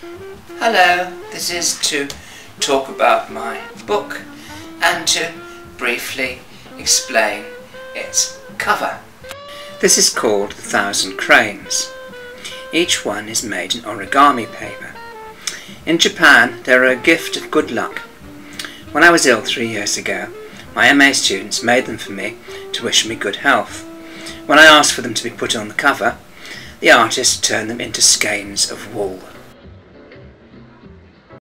Hello, this is to talk about my book and to briefly explain its cover. This is called The Thousand Cranes. Each one is made in origami paper. In Japan, they're a gift of good luck. When I was ill three years ago, my MA students made them for me to wish me good health. When I asked for them to be put on the cover, the artist turned them into skeins of wool.